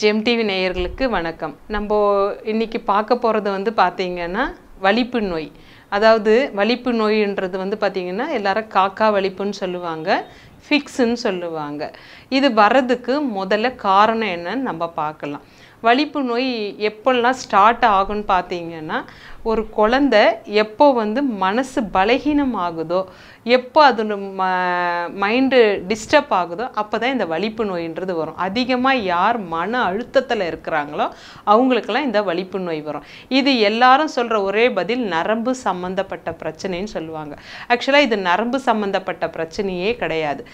Gem TV நேயர்களுக்கு வணக்கம். நம்ம இன்னைக்கு பார்க்க போகிறது வந்து பார்த்திங்கன்னா வலிப்பு நோய். அதாவது வலிப்பு நோயின்றது வந்து பார்த்திங்கன்னா எல்லாரும் காக்கா வலிப்புன்னு சொல்லுவாங்க ஃபிக்ஸுன்னு சொல்லுவாங்க. இது வர்றதுக்கு முதல்ல காரணம் என்னன்னு நம்ம பார்க்கலாம். வலிப்பு நோய் எப்பெல்லாம் ஸ்டார்ட் ஆகும்னு பார்த்தீங்கன்னா ஒரு குழந்தை எப்போ வந்து மனசு பலகீனம் ஆகுதோ எப்போ அதோட ம மைண்டு டிஸ்டர்ப் ஆகுதோ அப்போ தான் இந்த வலிப்பு நோயின்றது வரும். அதிகமாக யார் மன அழுத்தத்தில் இருக்கிறாங்களோ அவங்களுக்கெல்லாம் இந்த வலிப்பு நோய் வரும். இது எல்லாரும் சொல்கிற ஒரே பதில் நரம்பு சம்மந்தப்பட்ட பிரச்சனைன்னு சொல்லுவாங்க. ஆக்சுவலாக இது நரம்பு சம்மந்தப்பட்ட பிரச்சனையே கிடையாது.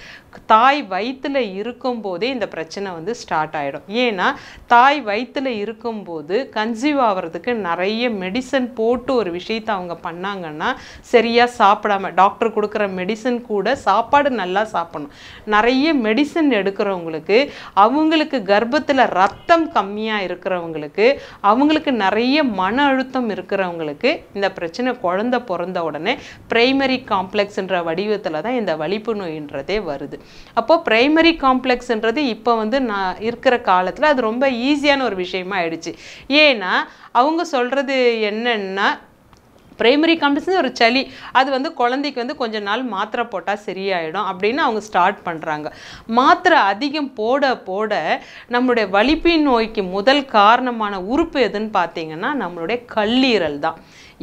தாய் வயிற்றில் இருக்கும்போதே இந்த பிரச்சனை வந்து ஸ்டார்ட் ஆகிடும் ஏன்னா தாய் வயிற்றில் இருக்கும்போது கன்சீவ் ஆகிறதுக்கு நிறைய மெடிசன் போட்டு ஒரு விஷயத்தை அவங்க பண்ணாங்கன்னா சரியாக சாப்பிடாம டாக்டர் கொடுக்குற மெடிசன் கூட சாப்பாடு நல்லா சாப்பிடணும். நிறைய மெடிசன் எடுக்கிறவங்களுக்கு அவங்களுக்கு கர்ப்பத்தில் ரத்தம் கம்மியாக இருக்கிறவங்களுக்கு அவங்களுக்கு நிறைய மன அழுத்தம் இருக்கிறவங்களுக்கு இந்த பிரச்சனை குழந்த பிறந்த உடனே பிரைமரி காம்ப்ளெக்ஸ்ன்ற வடிவத்தில் தான் இந்த வலிப்பு நோயின்றதே வருது. அப்போது பிரைமரி காம்ப்ளெக்ஸ்ன்றது இப்போ வந்து நான் இருக்கிற காலத்தில் அது ரொம்ப ஈஸியான ஒரு விஷயமா ஆயிடுச்சு. ஏன்னா அவங்க சொல்கிறது என்னென்னா பிரைமரி காம்ப்ளெக்ஸ் ஒரு சளி. அது வந்து குழந்தைக்கு வந்து கொஞ்ச நாள் மாத்திரை போட்டால் சரியாயிடும் அப்படின்னு அவங்க ஸ்டார்ட் பண்ணுறாங்க மாத்திரை அதிகம் போட போட நம்மளுடைய வலிப்பின் நோய்க்கு முதல் காரணமான உறுப்பு எதுன்னு பார்த்தீங்கன்னா நம்மளுடைய கல்லீரல் தான்.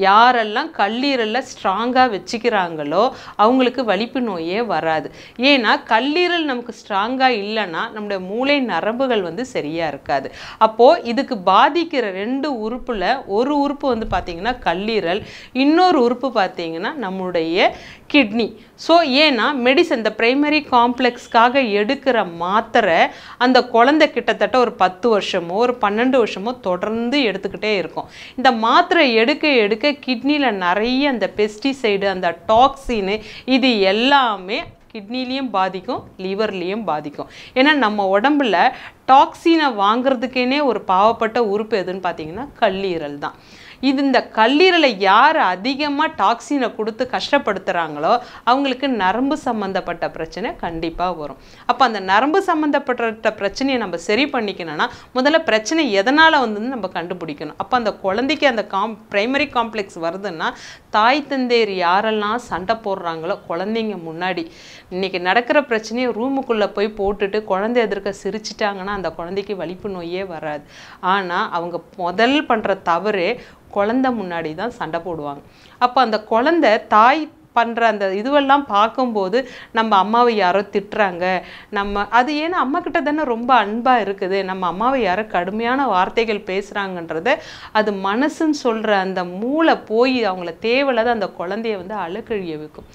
யாரெல்லாம் கல்லீரலில் ஸ்ட்ராங்காக வச்சுக்கிறாங்களோ அவங்களுக்கு வலிப்பு நோயே வராது. ஏன்னா கல்லீரல் நமக்கு ஸ்ட்ராங்காக இல்லைன்னா நம்முடைய மூளை நரம்புகள் வந்து சரியாக இருக்காது. அப்போது இதுக்கு பாதிக்கிற ரெண்டு உறுப்பில் ஒரு உறுப்பு வந்து பார்த்திங்கன்னா கல்லீரல் இன்னொரு உறுப்பு பார்த்தீங்கன்னா நம்முடைய கிட்னி ஸோ ஏன்னா மெடிசன் இந்த ப்ரைமரி காம்ப்ளெக்ஸ்க்காக எடுக்கிற மாத்திரை அந்த குழந்தை கிட்டத்தட்ட ஒரு பத்து வருஷமோ ஒரு பன்னெண்டு வருஷமோ தொடர்ந்து எடுத்துக்கிட்டே இருக்கும். இந்த மாத்திரை எடுக்க எடுக்க கிட்னியில் நிறைய அந்த பெஸ்டிசைடு அந்த டாக்ஸினு இது எல்லாமே கிட்னிலையும் பாதிக்கும் லிவர்லேயும் பாதிக்கும். ஏன்னா நம்ம உடம்புல டாக்ஸினை வாங்குறதுக்கேனே ஒரு பாவப்பட்ட உறுப்பு எதுன்னு பார்த்தீங்கன்னா கல்லீரல் தான். இது இந்த கல்லீரலை யார் அதிகமாக டாக்ஸினை கொடுத்து கஷ்டப்படுத்துகிறாங்களோ அவங்களுக்கு நரம்பு சம்மந்தப்பட்ட பிரச்சனை கண்டிப்பாக வரும். அப்போ அந்த நரம்பு சம்மந்தப்பட்ட பிரச்சனையை நம்ம சரி பண்ணிக்கணும்னா முதல்ல பிரச்சனை எதனால் வந்து நம்ம கண்டுபிடிக்கணும். அப்போ அந்த குழந்தைக்கு அந்த காம் ப்ரைமரி காம்ப்ளெக்ஸ் வருதுன்னா தாய் தந்தையர் யாரெல்லாம் சண்டை போடுறாங்களோ குழந்தைங்க முன்னாடி இன்றைக்கி நடக்கிற பிரச்சனையை ரூமுக்குள்ளே போய் போட்டுட்டு குழந்தை எதிர்க்க சிரிச்சிட்டாங்கன்னா அந்த குழந்தைக்கு வலிப்பு நோயே வராது. ஆனால் அவங்க முதல் பண்ணுற தவறு குழந்த முன்னாடி தான் சண்டை போடுவாங்க. அப்போ அந்த குழந்தை தாய் பண்ணுற அந்த இதுவெல்லாம் பார்க்கும்போது நம்ம அம்மாவை யாரோ திட்டுறாங்க. நம்ம அது ஏன்னா அம்மா கிட்ட தானே ரொம்ப அன்பாக இருக்குது. நம்ம அம்மாவை யாரோ கடுமையான வார்த்தைகள் பேசுகிறாங்கன்றத அது மனசுன்னு சொல்கிற அந்த மூளை போய் அவங்கள தேவையில்லாத அந்த குழந்தைய வந்து அழுக்கழிய வைக்கும்.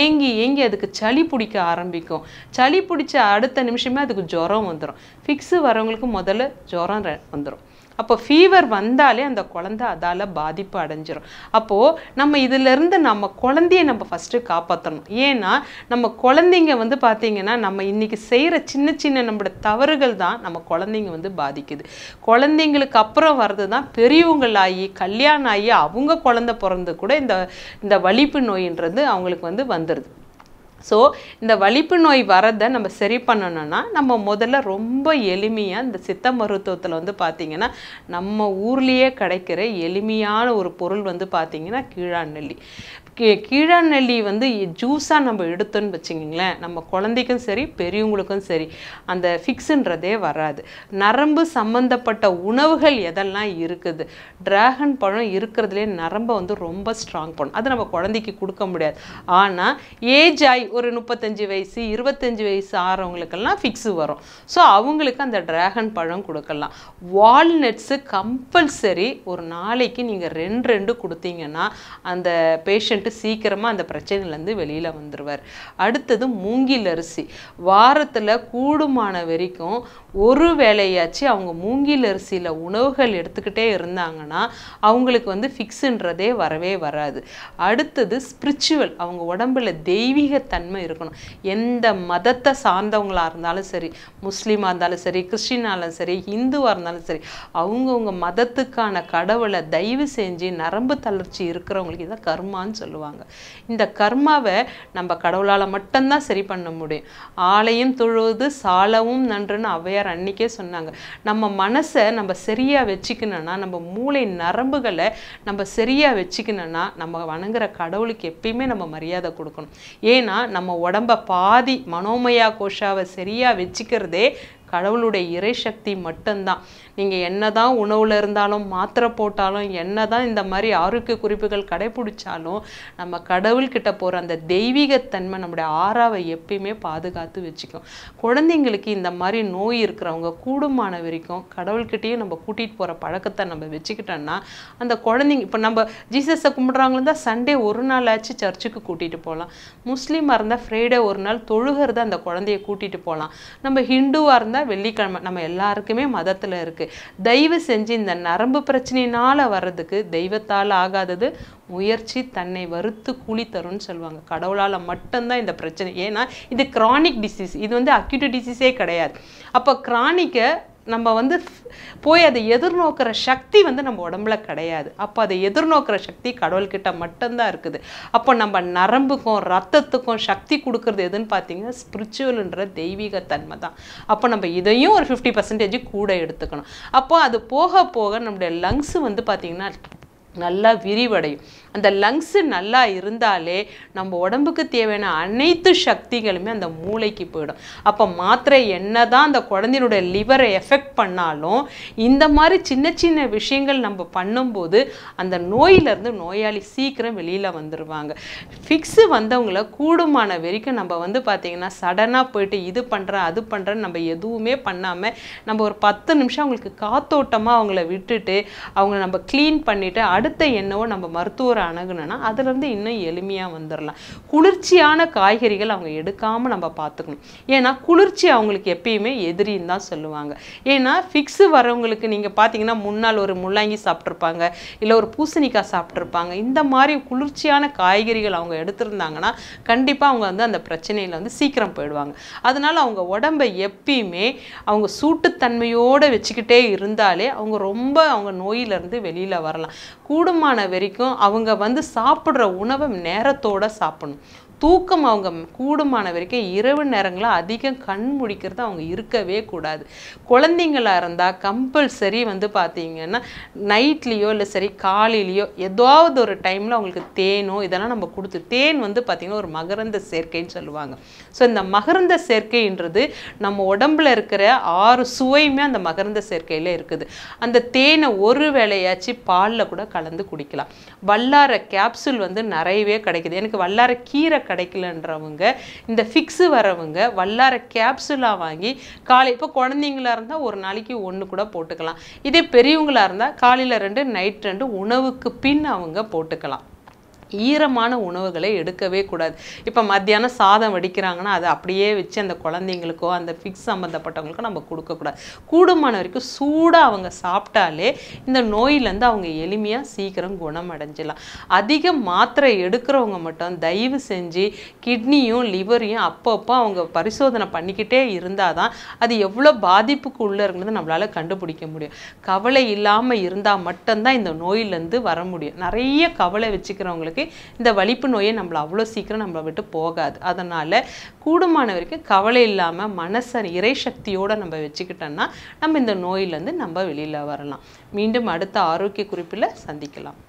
ஏங்கி ஏங்கி அதுக்கு சளி பிடிக்க ஆரம்பிக்கும். சளி பிடிச்ச அடுத்த நிமிஷமே அதுக்கு ஜுரம் வந்துடும் ஃபிக்ஸு வரவங்களுக்கு முதல்ல ஜுரம் வந்துடும் அப்போ ஃபீவர் வந்தாலே அந்த குழந்தை அதால் பாதிப்பு அடைஞ்சிரும். அப்போது நம்ம இதிலேருந்து நம்ம குழந்தைய நம்ம ஃபஸ்ட்டு காப்பாற்றணும் ஏன்னா நம்ம குழந்தைங்க வந்து பார்த்திங்கன்னா நம்ம இன்றைக்கி செய்கிற சின்ன சின்ன நம்மளோட தவறுகள் தான் நம்ம குழந்தைங்க வந்து பாதிக்குது. குழந்தைங்களுக்கு அப்புறம் வர்றது தான் பெரியவங்களாகி கல்யாணம் ஆகி அவங்க குழந்த பிறந்து கூட இந்த இந்த வலிப்பு நோயின்றது அவங்களுக்கு வந்து வந்துடுது ஸோ இந்த வலிப்பு நோய் வரதை நம்ம சரி பண்ணணும்னா நம்ம முதல்ல ரொம்ப எளிமையாக இந்த சித்த மருத்துவத்தில் வந்து பார்த்திங்கன்னா நம்ம ஊர்லேயே கிடைக்கிற எளிமையான ஒரு பொருள் வந்து பார்த்திங்கன்னா கீழாநெல்லி. கீழநெல்லி வந்து ஜூஸாக நம்ம எடுத்தோன்னு வச்சுக்கிங்களேன். நம்ம குழந்தைக்கும் சரி பெரியவங்களுக்கும் சரி அந்த ஃபிக்ஸுன்றதே வராது. நரம்பு சம்மந்தப்பட்ட உணவுகள் எதெல்லாம் இருக்குது? டிராகன் பழம் இருக்கிறதுலே நரம்பை வந்து ரொம்ப ஸ்ட்ராங் பண்ணும். அது நம்ம குழந்தைக்கு கொடுக்க முடியாது. ஆனால் ஏஜ் ஆகி ஒரு முப்பத்தஞ்சு வயசு இருபத்தஞ்சி வயசு ஆறவங்களுக்கெல்லாம் ஃபிக்ஸு வரும். ஸோ அவங்களுக்கு அந்த டிராகன் பழம் கொடுக்கலாம். வால்நட்ஸு கம்பல்சரி ஒரு நாளைக்கு நீங்கள் ரெண்டு ரெண்டு கொடுத்தீங்கன்னா அந்த பேஷண்ட் பேஷண்ட்டு சீக்கிரமாக அந்த பிரச்சனையிலேருந்து வெளியில் வந்துடுவார் அடுத்தது மூங்கில் அரிசி. வாரத்தில் கூடுமான வரைக்கும் ஒரு வேலையாச்சு அவங்க மூங்கில் அரிசியில் உணவுகள் எடுத்துக்கிட்டே இருந்தாங்கன்னா அவங்களுக்கு வந்து ஃபிக்ஸுன்றதே வரவே வராது. அடுத்தது ஸ்பிரிச்சுவல் அவங்க உடம்பில் தெய்வீக தன்மை இருக்கணும். எந்த மதத்தை சார்ந்தவங்களாக இருந்தாலும் சரி முஸ்லீமாக இருந்தாலும் சரி கிறிஸ்டினாலும் சரி ஹிந்துவாக இருந்தாலும் சரி அவங்கவுங்க மதத்துக்கான கடவுளை தயவு செஞ்சு நரம்பு தளர்ச்சி இருக்கிறவங்களுக்கு இதான் கர்மான்னு சொல்லுவாங்க. சொல்லுவாங்க. இந்த கர்மாவை நம்ம கடவுளால் மட்டும்தான் சரி பண்ண முடியும். ஆலையும் தொழுவது சாலவும் நன்றுன்னு அவையார் அன்னைக்கே சொன்னாங்க. நம்ம மனசை நம்ம சரியாக வச்சுக்கணும்னா நம்ம மூளை நரம்புகளை நம்ம சரியாக வச்சுக்கணும்னா நம்ம வணங்குற கடவுளுக்கு எப்பயுமே நம்ம மரியாதை கொடுக்கணும். ஏன்னா நம்ம உடம்ப பாதி மனோமயா கோஷாவை சரியாக வச்சுக்கிறதே கடவுளுடைய இறை சக்தி மட்டும்தான். நீங்கள் என்ன தான் உணவில் இருந்தாலும் மாத்திரை போட்டாலும் என்ன தான் இந்த மாதிரி ஆரோக்கிய குறிப்புகள் கடைபிடிச்சாலும் நம்ம கடவுள்கிட்ட போகிற அந்த தெய்வீகத்தன்மை நம்முடைய ஆறாவை எப்பயுமே பாதுகாத்து வச்சுக்கும். குழந்தைங்களுக்கு இந்த மாதிரி நோய் இருக்கிறவங்க கூடுமான வரைக்கும் கடவுள்கிட்டயும் நம்ம கூட்டிகிட்டு போகிற பழக்கத்தை நம்ம வச்சுக்கிட்டோம்னா அந்த குழந்தைங்க இப்போ நம்ம ஜீசஸை கும்பிட்றாங்களா தான் சண்டே ஒரு நாள் ஆச்சு சர்ச்சுக்கு கூட்டிகிட்டு போகலாம். முஸ்லீமாக இருந்தால் ஃப்ரைடே ஒரு நாள் தொழுகிறத அந்த குழந்தைய கூட்டிகிட்டு போகலாம். நம்ம ஹிந்துவாக இருந்தால் வெள்ளிக்கிழமை. நம்ம எல்லாருக்குமே மதத்தில் இருக்குது தயவு செஞ்சு இந்த நரம்பு பிரச்சனையினால் வர்றதுக்கு தெய்வத்தால் ஆகாதது முயற்சி தன்னை வறுத்து கூலி தரும்னு சொல்லுவாங்க. கடவுளால் மட்டும்தான் இந்த பிரச்சனை. ஏன்னா இது கிரானிக் டிசீஸ் இது வந்து அக்யூட் டிசீஸே கிடையாது. அப்போ கிரானிக்கை நம்ம வந்து போய் அதை எதிர்நோக்கிற சக்தி வந்து நம்ம உடம்புல கிடையாது. அப்போ அதை எதிர்நோக்கிற சக்தி கடவுள்கிட்ட மட்டும்தான் இருக்குது. அப்போ நம்ம நரம்புக்கும் ரத்தத்துக்கும் சக்தி கொடுக்கறது எதுன்னு பார்த்தீங்கன்னா ஸ்பிரிச்சுவல்ன்ற தெய்வீக தன்மை தான். அப்போ நம்ம இதையும் ஒரு ஃபிஃப்டி பர்சன்டேஜ் கூட எடுத்துக்கணும். அப்போ அது போக போக நம்முடைய லங்ஸ் வந்து பார்த்திங்கன்னா நல்லா விரிவடையும். அந்த லங்ஸு நல்லா இருந்தாலே நம்ம உடம்புக்கு தேவையான அனைத்து சக்திகளுமே அந்த மூளைக்கு போயிடும். அப்போ மாத்திரை என்ன தான் அந்த குழந்தையினுடைய லிவரை எஃபெக்ட் பண்ணாலும் இந்த மாதிரி சின்ன சின்ன விஷயங்கள் நம்ம பண்ணும்போது அந்த நோயிலேருந்து நோயாளி சீக்கிரம் வெளியில் வந்துடுவாங்க ஃபிக்ஸு வந்தவங்கள கூடுமான வரைக்கும் நம்ம வந்து பார்த்திங்கன்னா சடனாக போயிட்டு இது பண்ணுறேன் அது பண்ணுறேன்னு நம்ம எதுவுமே பண்ணாமல் நம்ம ஒரு பத்து நிமிஷம் அவங்களுக்கு காத்தோட்டமாக அவங்கள விட்டுட்டு அவங்கள நம்ம க்ளீன் பண்ணிவிட்டு அடுத்த என்னவோ நம்ம மருத்துவரை அணுகுனோன்னா அதுலேருந்து இன்னும் எளிமையாக வந்துடலாம். குளிர்ச்சியான காய்கறிகள் அவங்க எடுக்காமல் நம்ம பார்த்துக்கணும். ஏன்னா குளிர்ச்சி அவங்களுக்கு எப்பயுமே எதிரின்னு தான் சொல்லுவாங்க. ஏன்னா ஃபிக்ஸு வரவங்களுக்கு நீங்கள் பார்த்தீங்கன்னா முன்னால் ஒரு முள்ளாங்கி சாப்பிட்ருப்பாங்க இல்லை ஒரு பூசணிக்காய் சாப்பிட்ருப்பாங்க இந்த மாதிரி குளிர்ச்சியான காய்கறிகள் அவங்க எடுத்திருந்தாங்கன்னா கண்டிப்பாக அவங்க வந்து அந்த பிரச்சனையில் வந்து சீக்கிரம் போயிடுவாங்க. அதனால் அவங்க உடம்பை எப்பயுமே அவங்க சூட்டுத்தன்மையோடு வச்சுக்கிட்டே இருந்தாலே அவங்க ரொம்ப அவங்க நோயிலிருந்து வெளியில் வரலாம். கூடுமான வரைக்கும் அவங்க வந்து சாப்பிட்ற உணவை நேரத்தோட சாப்பிடணும். தூக்கம் அவங்க கூடுமான வரைக்கும் இரவு நேரங்களில் அதிகம் கண் முடிக்கிறது அவங்க இருக்கவே கூடாது. குழந்தைங்களாக இருந்தால் கம்பல்சரி வந்து பார்த்தீங்கன்னா நைட்லேயோ இல்லை சரி காலையிலையோ ஏதாவது ஒரு டைமில் அவங்களுக்கு தேனோ இதெல்லாம் நம்ம கொடுத்து தேன் வந்து பார்த்திங்கன்னா ஒரு மகரந்த சேர்க்கைன்னு சொல்லுவாங்க. ஸோ இந்த மகரந்த சேர்க்கைன்றது நம்ம உடம்புல இருக்கிற ஆறு சுவையுமே அந்த மகரந்த சேர்க்கையில் இருக்குது. அந்த தேனை ஒரு வேளையாச்சு பாலில் கூட கலந்து குடிக்கலாம். வல்லார கேப்சூல் வந்து நிறையவே கிடைக்குது. எனக்கு வல்லார கீரை கிடைக்கலன்றவங்க இந்த ஃபிக்ஸு வரவங்க வல்லார கேப்சுலாக வாங்கி காலை இப்போ குழந்தைங்களா இருந்தால் ஒரு நாளைக்கு ஒன்று கூட போட்டுக்கலாம். இதே பெரியவங்களாக இருந்தால் காலையில் ரெண்டு நைட் ரெண்டு உணவுக்கு பின் அவங்க போட்டுக்கலாம். ஈரமான உணவுகளை எடுக்கவே கூடாது. இப்போ மத்தியானம் சாதம் வடிக்கிறாங்கன்னா அதை அப்படியே வச்சு அந்த குழந்தைங்களுக்கோ அந்த ஃபிக்ஸ் சம்மந்தப்பட்டவங்களுக்கோ நம்ம கொடுக்கக்கூடாது கூடுமான வரைக்கும் சூடாக அவங்க சாப்பிட்டாலே இந்த நோயிலேருந்து அவங்க எளிமையாக சீக்கிரம் குணமடைஞ்சிடலாம். அதிக மாத்திரை எடுக்கிறவங்க மட்டும் தயவு செஞ்சு கிட்னியும் லிவரையும் அப்பப்போ அவங்க பரிசோதனை பண்ணிக்கிட்டே இருந்தால் தான் அது எவ்வளோ பாதிப்புக்கு உள்ளே இருக்கிறது நம்மளால் கண்டுபிடிக்க முடியும். கவலை இல்லாமல் இருந்தால் மட்டும்தான் இந்த நோயிலேருந்து வர முடியும். நிறைய கவலை வச்சுக்கிறவங்களுக்கு இந்த வலிப்பு நோயை நம்மளை அவ்வளோ சீக்கிரம் நம்மளை விட்டு போகாது. அதனால் கூடுமான வரைக்கும் கவலை இல்லாமல் மனசை இறை சக்தியோடு நம்ம வச்சுக்கிட்டோம்னா நம்ம இந்த நோயிலேருந்து நம்ம வெளியில் வரலாம். மீண்டும் அடுத்த ஆரோக்கிய குறிப்பில் சந்திக்கலாம்.